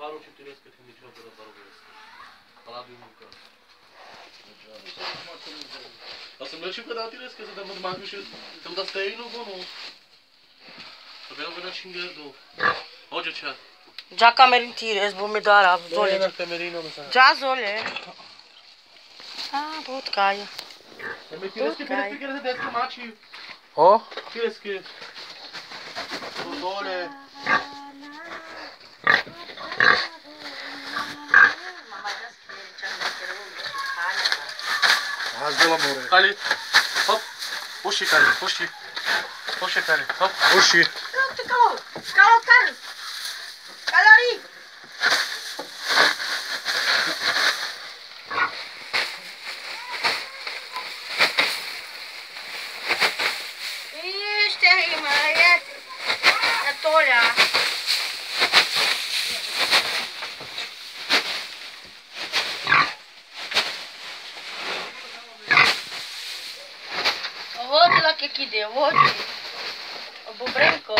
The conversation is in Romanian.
barul și tiresc că timp niciodată la barul vesc. Palabil muncă. A să mergi și că da tiresc că să dăm mai și să da stai nu gono. Să vedem că și ngherdo. Hoje ce? Già camerintire, sbomedara, Dole zole. na temerino mi sa. Già zole. Ah, potkaja. Se mi tiresc că tiresc că de că maci. O? Tiresc că Dole. Faz pelo amor. Ali. Hop. Oxi, cara. Oxi. Oxi, cara. Hop. Oxi. Pronto, calou. Calou, cara. Calou aí. Isto é rima. É... É tolhar. que que deu hoje? O branco.